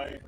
I